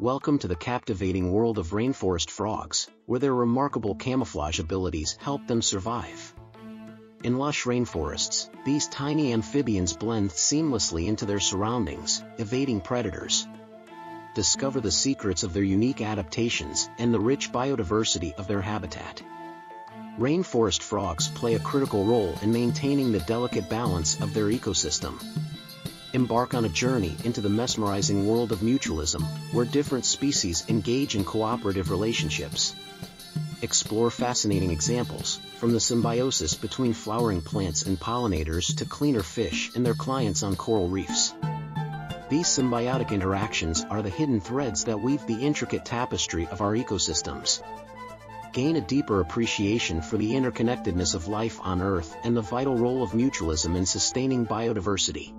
Welcome to the captivating world of rainforest frogs, where their remarkable camouflage abilities help them survive. In lush rainforests, these tiny amphibians blend seamlessly into their surroundings, evading predators. Discover the secrets of their unique adaptations and the rich biodiversity of their habitat. Rainforest frogs play a critical role in maintaining the delicate balance of their ecosystem embark on a journey into the mesmerizing world of mutualism, where different species engage in cooperative relationships. Explore fascinating examples, from the symbiosis between flowering plants and pollinators to cleaner fish and their clients on coral reefs. These symbiotic interactions are the hidden threads that weave the intricate tapestry of our ecosystems. Gain a deeper appreciation for the interconnectedness of life on Earth and the vital role of mutualism in sustaining biodiversity.